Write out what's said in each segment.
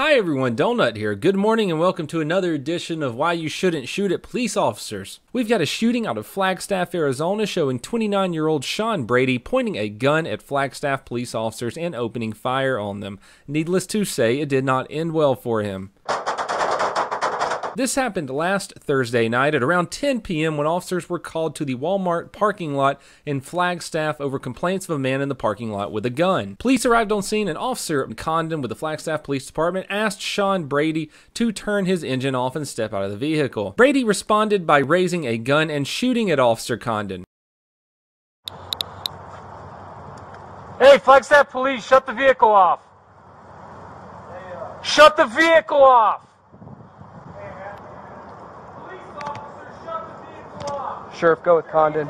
Hi everyone, Donut here. Good morning and welcome to another edition of Why You Shouldn't Shoot at Police Officers. We've got a shooting out of Flagstaff, Arizona showing 29 year old Sean Brady pointing a gun at Flagstaff police officers and opening fire on them. Needless to say, it did not end well for him. This happened last Thursday night at around 10 p.m. when officers were called to the Walmart parking lot in Flagstaff over complaints of a man in the parking lot with a gun. Police arrived on scene and Officer Condon with the Flagstaff Police Department asked Sean Brady to turn his engine off and step out of the vehicle. Brady responded by raising a gun and shooting at Officer Condon. Hey, Flagstaff Police, shut the vehicle off. Shut the vehicle off. Sherf, go with Condon.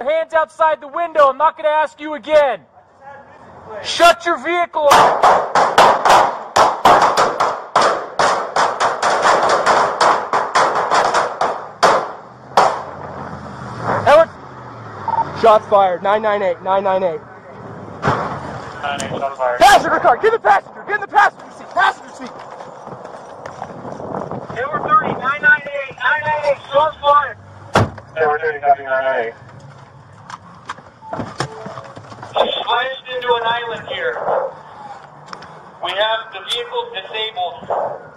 Hands outside the window. I'm not going to ask you again. Shut your vehicle off. Howard, Shots fired. 998. 998. Shots fired. Passenger car. Get in the passenger. Get in the passenger seat. Passenger seat. 998, shots fired. Tower 30, copy 998. sliced into an island here. We have the vehicle disabled.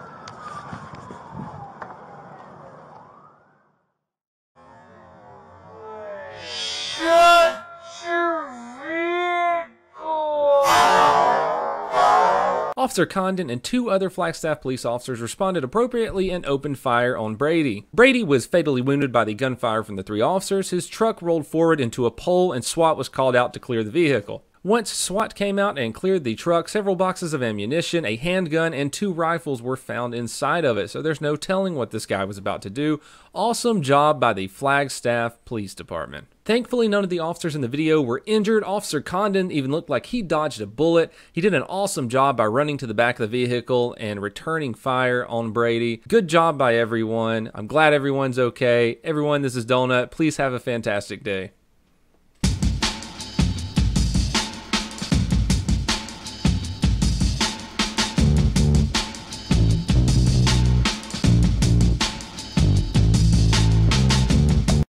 Officer Condon and two other Flagstaff police officers responded appropriately and opened fire on Brady. Brady was fatally wounded by the gunfire from the three officers. His truck rolled forward into a pole and SWAT was called out to clear the vehicle. Once SWAT came out and cleared the truck, several boxes of ammunition, a handgun, and two rifles were found inside of it, so there's no telling what this guy was about to do. Awesome job by the Flagstaff Police Department. Thankfully, none of the officers in the video were injured. Officer Condon even looked like he dodged a bullet. He did an awesome job by running to the back of the vehicle and returning fire on Brady. Good job by everyone. I'm glad everyone's okay. Everyone, this is Donut. Please have a fantastic day.